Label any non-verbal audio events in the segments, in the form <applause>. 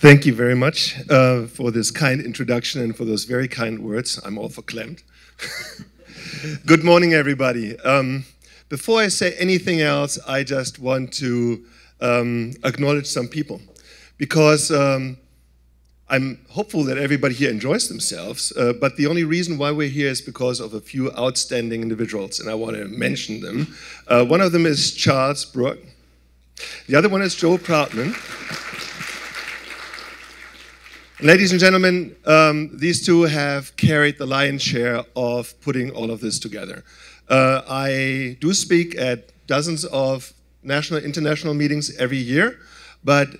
Thank you very much uh, for this kind introduction and for those very kind words. I'm all verklempt. <laughs> Good morning, everybody. Um, before I say anything else, I just want to um, acknowledge some people because um, I'm hopeful that everybody here enjoys themselves, uh, but the only reason why we're here is because of a few outstanding individuals, and I want to mention them. Uh, one of them is Charles Brooke. The other one is Joe Proudman. Ladies and gentlemen, um, these two have carried the lion's share of putting all of this together. Uh, I do speak at dozens of national, international meetings every year, but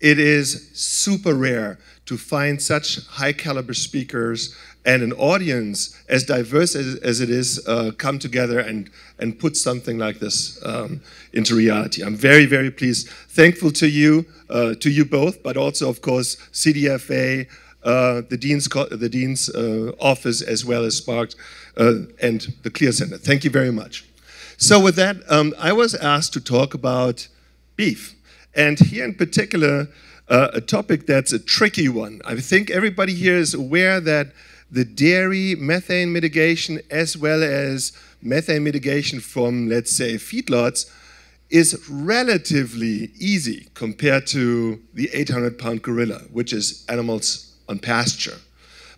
it is super rare to find such high caliber speakers and an audience as diverse as, as it is uh, come together and, and put something like this um, into reality. I'm very, very pleased, thankful to you, uh, to you both, but also, of course, CDFA, uh, the Dean's, the Dean's uh, office, as well as Spark uh, and the Clear Center. Thank you very much. So with that, um, I was asked to talk about beef. And here in particular, uh, a topic that's a tricky one. I think everybody here is aware that the dairy methane mitigation as well as methane mitigation from, let's say, feedlots is relatively easy compared to the 800 pound gorilla, which is animals on pasture.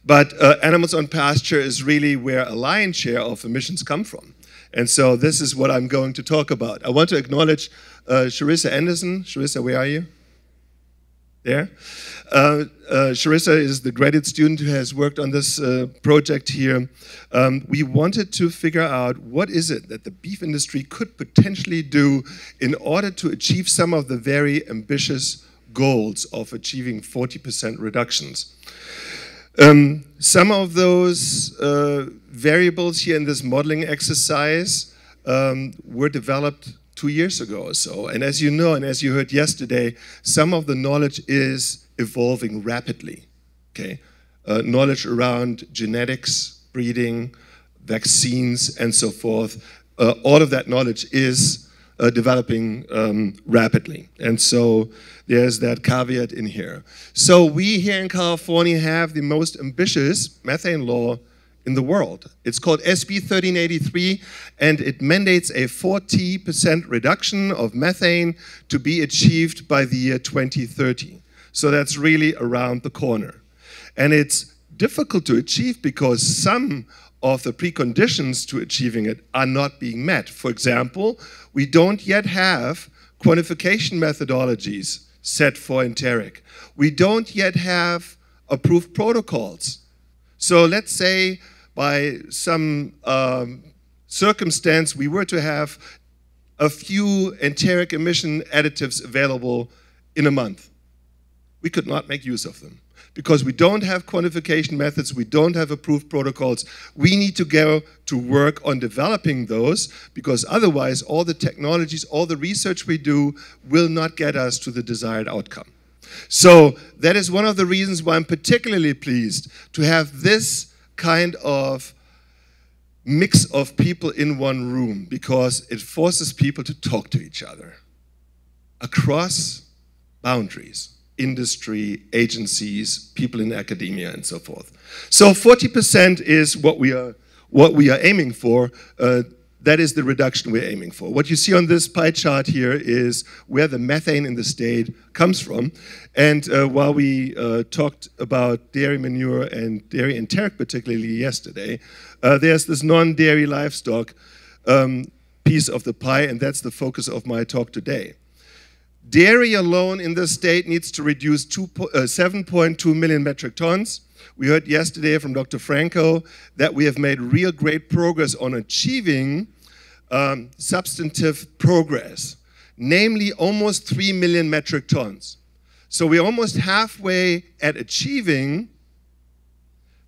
But uh, animals on pasture is really where a lion's share of emissions come from. And so this is what I'm going to talk about. I want to acknowledge uh, Sharissa Anderson. Sharissa, where are you? There. Uh, uh, Sharissa is the graduate student who has worked on this uh, project here. Um, we wanted to figure out what is it that the beef industry could potentially do in order to achieve some of the very ambitious goals of achieving 40% reductions. Um, some of those uh, variables here in this modeling exercise um, were developed two years ago or so. And as you know, and as you heard yesterday, some of the knowledge is evolving rapidly. Okay, uh, knowledge around genetics, breeding, vaccines, and so forth. Uh, all of that knowledge is uh, developing um, rapidly. And so there's that caveat in here. So we here in California have the most ambitious methane law in the world. It's called SB 1383 and it mandates a 40% reduction of methane to be achieved by the year 2030. So that's really around the corner. And it's difficult to achieve because some of the preconditions to achieving it are not being met. For example, we don't yet have quantification methodologies set for enteric. We don't yet have approved protocols. So let's say by some um, circumstance we were to have a few enteric emission additives available in a month. We could not make use of them because we don't have quantification methods, we don't have approved protocols. We need to go to work on developing those because otherwise all the technologies, all the research we do will not get us to the desired outcome. So that is one of the reasons why I'm particularly pleased to have this kind of mix of people in one room because it forces people to talk to each other across boundaries industry, agencies, people in academia, and so forth. So 40% is what we are, what we are aiming for. Uh, that is the reduction we're aiming for. What you see on this pie chart here is where the methane in the state comes from. And uh, while we uh, talked about dairy manure and dairy enteric particularly yesterday, uh, there's this non-dairy livestock um, piece of the pie, and that's the focus of my talk today. Dairy alone in the state needs to reduce uh, 7.2 million metric tons. We heard yesterday from Dr. Franco that we have made real great progress on achieving um, substantive progress, namely almost 3 million metric tons. So we're almost halfway at achieving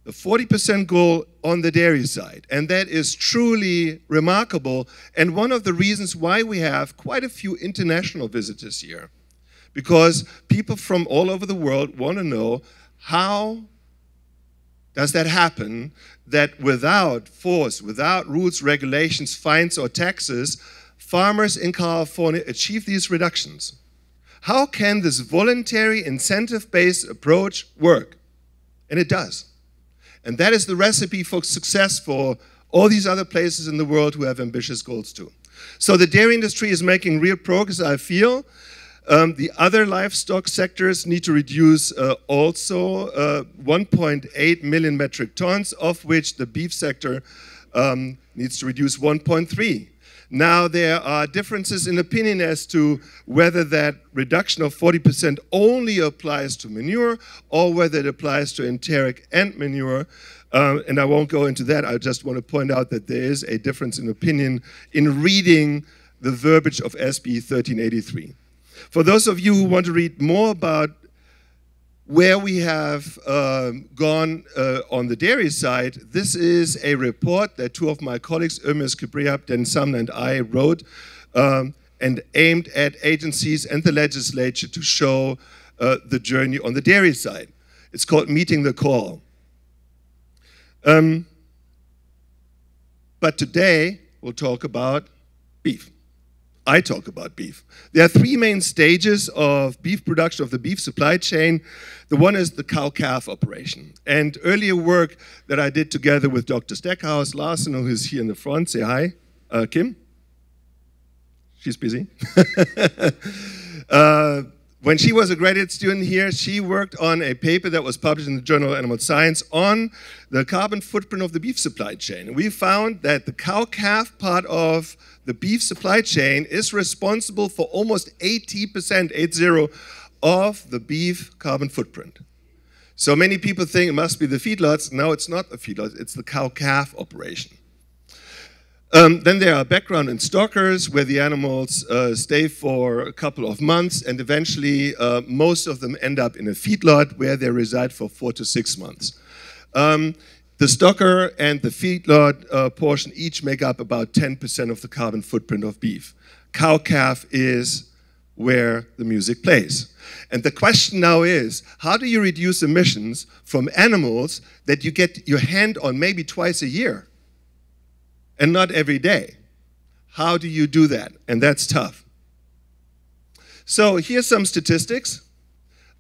the 40% goal on the dairy side. And that is truly remarkable. And one of the reasons why we have quite a few international visitors here. Because people from all over the world want to know how does that happen that without force, without rules, regulations, fines, or taxes, farmers in California achieve these reductions? How can this voluntary incentive-based approach work? And it does. And that is the recipe for success for all these other places in the world who have ambitious goals too. So the dairy industry is making real progress, I feel. Um, the other livestock sectors need to reduce uh, also uh, 1.8 million metric tons, of which the beef sector um, needs to reduce 1.3. Now, there are differences in opinion as to whether that reduction of 40% only applies to manure or whether it applies to enteric and manure. Uh, and I won't go into that. I just want to point out that there is a difference in opinion in reading the verbiage of SB 1383. For those of you who want to read more about where we have um, gone uh, on the dairy side, this is a report that two of my colleagues, Ermias Kebreab, Dan Sumner, and I wrote um, and aimed at agencies and the legislature to show uh, the journey on the dairy side. It's called Meeting the Call. Um, but today, we'll talk about beef. I talk about beef. There are three main stages of beef production, of the beef supply chain. The one is the cow-calf operation. And earlier work that I did together with Dr. Stackhouse Lawson, who is here in the front, say hi, uh, Kim. She's busy. <laughs> uh, when she was a graduate student here, she worked on a paper that was published in the Journal of Animal Science on the carbon footprint of the beef supply chain. And we found that the cow-calf part of the beef supply chain is responsible for almost 80%, 80, of the beef carbon footprint. So many people think it must be the feedlots. No, it's not the feedlots, it's the cow-calf operation. Um, then there are background and stockers where the animals uh, stay for a couple of months and eventually uh, most of them end up in a feedlot where they reside for four to six months. Um, the stocker and the feedlot uh, portion each make up about 10% of the carbon footprint of beef. Cow-calf is where the music plays. And the question now is, how do you reduce emissions from animals that you get your hand on maybe twice a year? And not every day. How do you do that? And that's tough. So here's some statistics.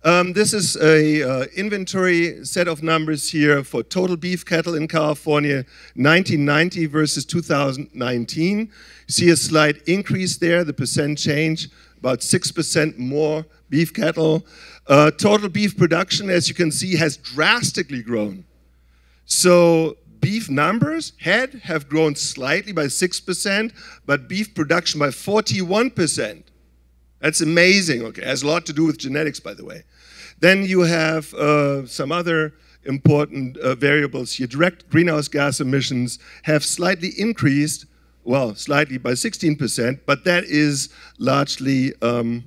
Um, this is a uh, inventory set of numbers here for total beef cattle in California, 1990 versus 2019. See a slight increase there, the percent change, about 6% more beef cattle. Uh, total beef production, as you can see, has drastically grown. So beef numbers, head, have grown slightly by 6%, but beef production by 41%. That's amazing, okay? Has a lot to do with genetics, by the way. Then you have uh, some other important uh, variables here. Direct greenhouse gas emissions have slightly increased, well, slightly by 16%, but that is largely, um,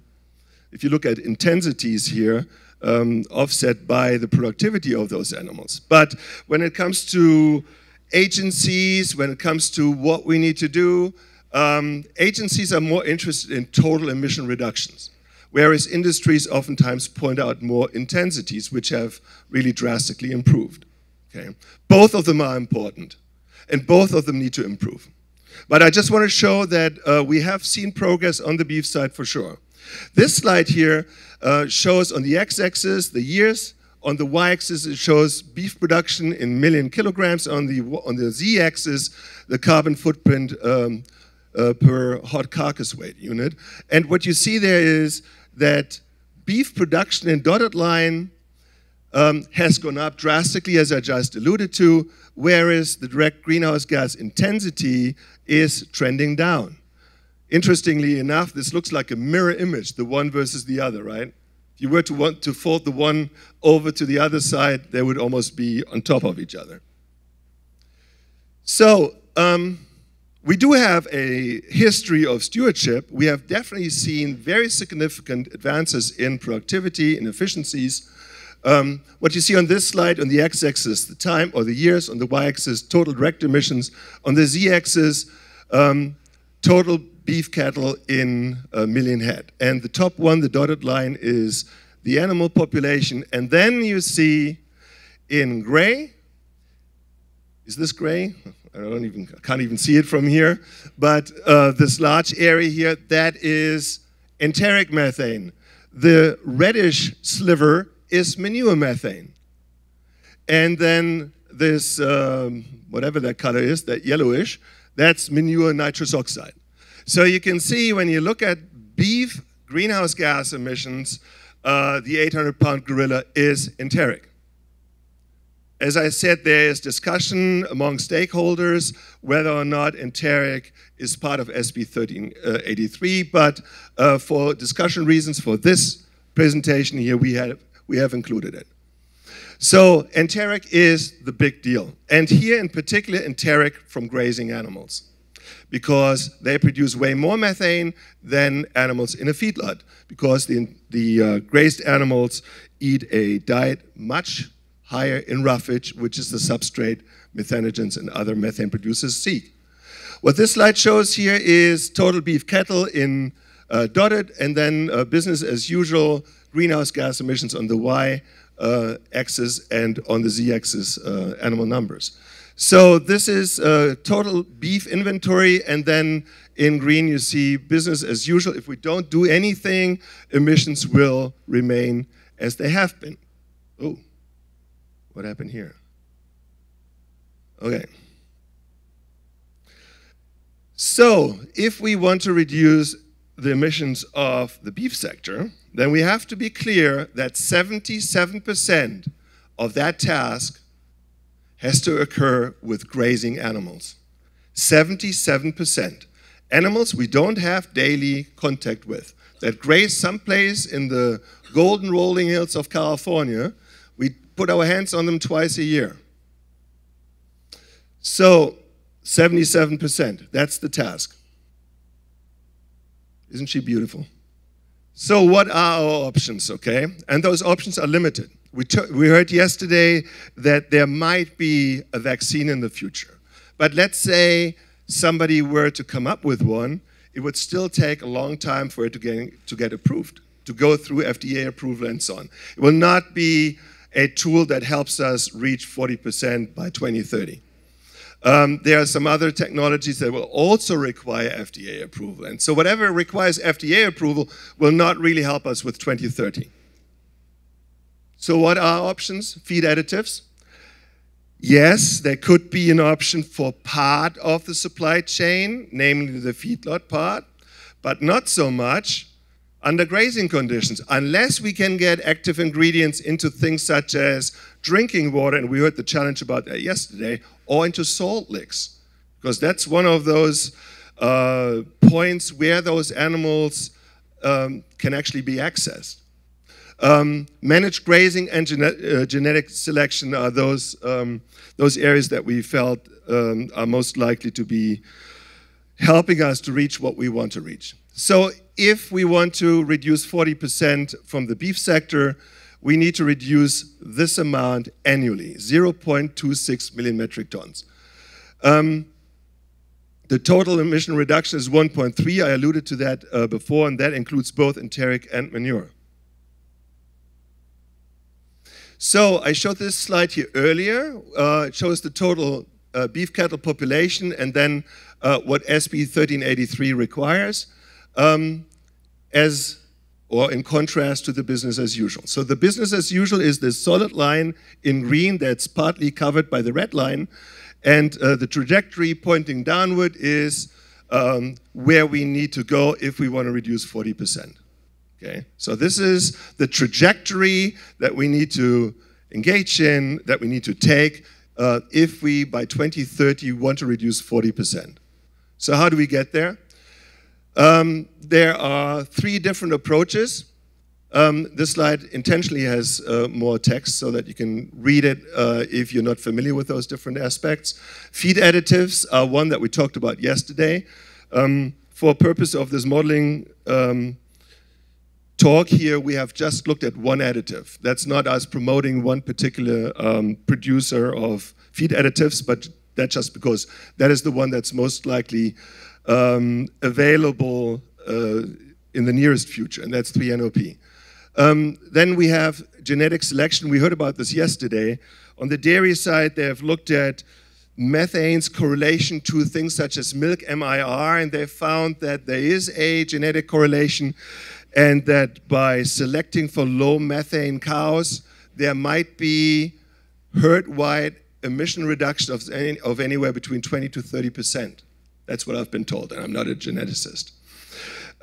if you look at intensities here, um, offset by the productivity of those animals. But when it comes to agencies, when it comes to what we need to do, um, agencies are more interested in total emission reductions, whereas industries oftentimes point out more intensities, which have really drastically improved. Okay? Both of them are important, and both of them need to improve. But I just want to show that uh, we have seen progress on the beef side for sure. This slide here uh, shows on the x-axis the years, on the y-axis it shows beef production in million kilograms, on the, on the z-axis the carbon footprint um, uh, per hot carcass weight unit. And what you see there is that beef production in dotted line um, has gone up drastically, as I just alluded to, whereas the direct greenhouse gas intensity is trending down. Interestingly enough, this looks like a mirror image, the one versus the other, right? If you were to want to fold the one over to the other side, they would almost be on top of each other. So, um, we do have a history of stewardship. We have definitely seen very significant advances in productivity, in efficiencies. Um, what you see on this slide, on the x-axis, the time or the years, on the y-axis, total direct emissions, on the z-axis, um, total beef cattle in a million head. And the top one, the dotted line, is the animal population. And then you see in gray, is this gray? <laughs> I don't even, can't even see it from here. But uh, this large area here, that is enteric methane, The reddish sliver is manure methane. And then this, um, whatever that color is, that yellowish, that's manure nitrous oxide. So you can see when you look at beef greenhouse gas emissions, uh, the 800 pound gorilla is enteric. As I said, there is discussion among stakeholders whether or not enteric is part of SB 1383, but uh, for discussion reasons for this presentation here, we have, we have included it. So enteric is the big deal. And here in particular, enteric from grazing animals because they produce way more methane than animals in a feedlot because the, the uh, grazed animals eat a diet much higher in roughage, which is the substrate methanogens and other methane producers seek. What this slide shows here is total beef cattle in uh, dotted and then uh, business as usual greenhouse gas emissions on the y uh, axis and on the z axis uh, animal numbers. So this is a total beef inventory, and then in green you see business as usual. If we don't do anything, emissions will remain as they have been. Oh, what happened here? Okay. So if we want to reduce the emissions of the beef sector, then we have to be clear that 77% of that task has to occur with grazing animals. 77%. Animals we don't have daily contact with, that graze someplace in the golden rolling hills of California. We put our hands on them twice a year. So, 77%, that's the task. Isn't she beautiful? So, what are our options, okay? And those options are limited. We, we heard yesterday that there might be a vaccine in the future. But let's say somebody were to come up with one, it would still take a long time for it to get, to get approved, to go through FDA approval and so on. It will not be a tool that helps us reach 40% by 2030. Um, there are some other technologies that will also require FDA approval. And so whatever requires FDA approval will not really help us with 2030. So what are options? Feed additives. Yes, there could be an option for part of the supply chain, namely the feedlot part, but not so much under grazing conditions, unless we can get active ingredients into things such as drinking water, and we heard the challenge about that yesterday, or into salt licks, because that's one of those uh, points where those animals um, can actually be accessed. Um, managed grazing and uh, genetic selection are those, um, those areas that we felt um, are most likely to be helping us to reach what we want to reach. So if we want to reduce 40% from the beef sector, we need to reduce this amount annually, 0.26 million metric tons. Um, the total emission reduction is 1.3. I alluded to that uh, before, and that includes both enteric and manure. So I showed this slide here earlier. Uh, it shows the total uh, beef cattle population and then uh, what SB 1383 requires um, as or in contrast to the business as usual. So the business as usual is this solid line in green that's partly covered by the red line and uh, the trajectory pointing downward is um, where we need to go if we want to reduce 40 percent. Okay, so this is the trajectory that we need to engage in, that we need to take uh, if we, by 2030, want to reduce 40%. So how do we get there? Um, there are three different approaches. Um, this slide intentionally has uh, more text so that you can read it uh, if you're not familiar with those different aspects. Feed additives are one that we talked about yesterday. Um, for purpose of this modeling um, talk here, we have just looked at one additive. That's not us promoting one particular um, producer of feed additives, but that's just because that is the one that's most likely um, available uh, in the nearest future, and that's 3-NOP. Um, then we have genetic selection. We heard about this yesterday. On the dairy side, they have looked at methane's correlation to things such as milk MIR, and they found that there is a genetic correlation and that by selecting for low methane cows, there might be herd-wide emission reduction of, any, of anywhere between 20 to 30 percent. That's what I've been told, and I'm not a geneticist.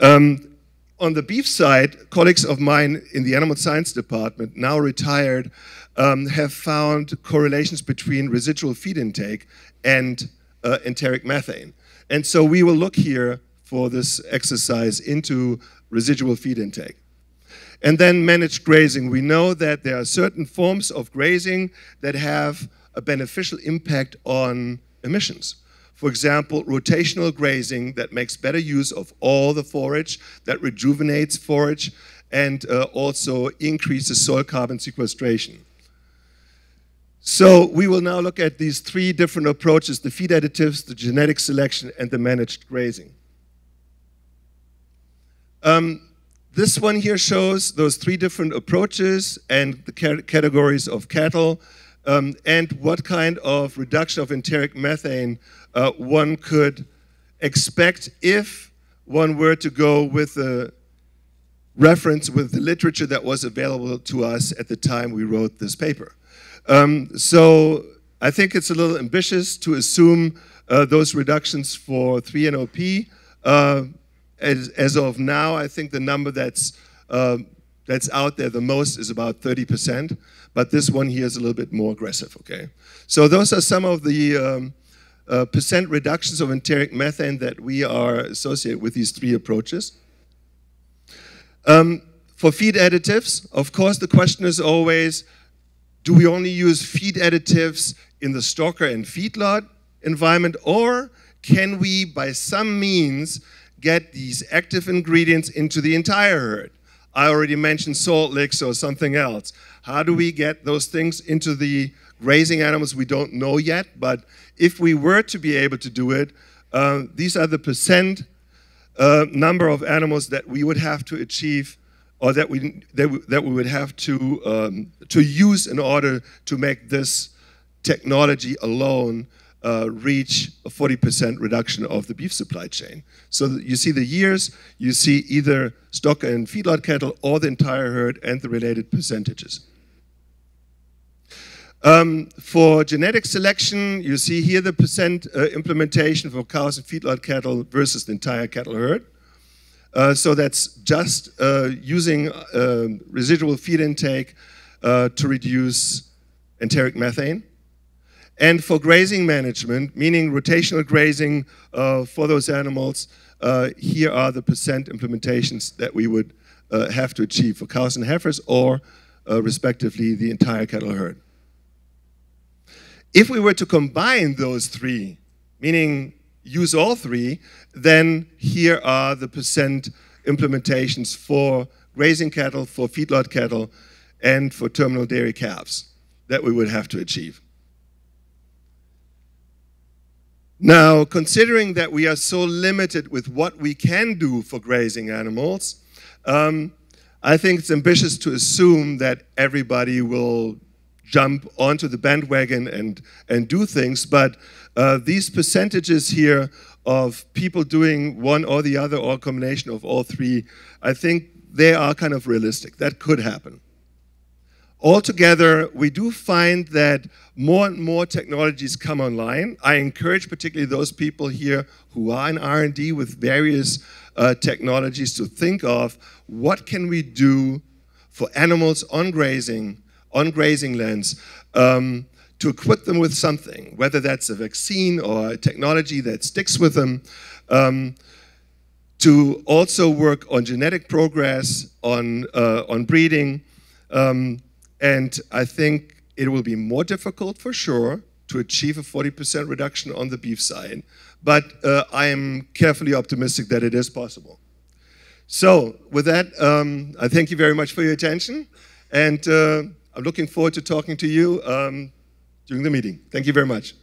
Um, on the beef side, colleagues of mine in the animal science department, now retired, um, have found correlations between residual feed intake and uh, enteric methane. And so we will look here for this exercise into residual feed intake. And then managed grazing. We know that there are certain forms of grazing that have a beneficial impact on emissions. For example, rotational grazing that makes better use of all the forage, that rejuvenates forage, and uh, also increases soil carbon sequestration. So we will now look at these three different approaches, the feed additives, the genetic selection, and the managed grazing. Um, this one here shows those three different approaches and the categories of cattle um, and what kind of reduction of enteric methane uh, one could expect if one were to go with the reference with the literature that was available to us at the time we wrote this paper. Um, so I think it's a little ambitious to assume uh, those reductions for 3-NOP. Uh, as, as, of now, I think the number that's, uh, that's out there the most is about 30%, but this one here is a little bit more aggressive, okay? So those are some of the um, uh, percent reductions of enteric methane that we are associated with these three approaches. Um, for feed additives, of course, the question is always, do we only use feed additives in the stocker and feedlot environment, or can we, by some means, get these active ingredients into the entire herd? I already mentioned salt licks or something else. How do we get those things into the grazing animals? We don't know yet, but if we were to be able to do it, uh, these are the percent uh, number of animals that we would have to achieve or that we, that we, that we would have to, um, to use in order to make this technology alone uh, reach a 40% reduction of the beef supply chain. So you see the years, you see either stock and feedlot cattle or the entire herd and the related percentages. Um, for genetic selection, you see here the percent uh, implementation for cows and feedlot cattle versus the entire cattle herd. Uh, so that's just uh, using uh, residual feed intake uh, to reduce enteric methane. And for grazing management, meaning rotational grazing uh, for those animals, uh, here are the percent implementations that we would uh, have to achieve for cows and heifers or uh, respectively the entire cattle herd. If we were to combine those three, meaning use all three, then here are the percent implementations for grazing cattle, for feedlot cattle, and for terminal dairy calves that we would have to achieve. Now, considering that we are so limited with what we can do for grazing animals, um, I think it's ambitious to assume that everybody will jump onto the bandwagon and, and do things, but uh, these percentages here of people doing one or the other or a combination of all three, I think they are kind of realistic. That could happen. Altogether, we do find that more and more technologies come online. I encourage particularly those people here who are in R&D with various uh, technologies to think of what can we do for animals on grazing, on grazing lands, um, to equip them with something, whether that's a vaccine or a technology that sticks with them, um, to also work on genetic progress, on, uh, on breeding. Um, and I think it will be more difficult for sure to achieve a 40% reduction on the beef side, but uh, I am carefully optimistic that it is possible. So with that, um, I thank you very much for your attention, and uh, I'm looking forward to talking to you um, during the meeting. Thank you very much.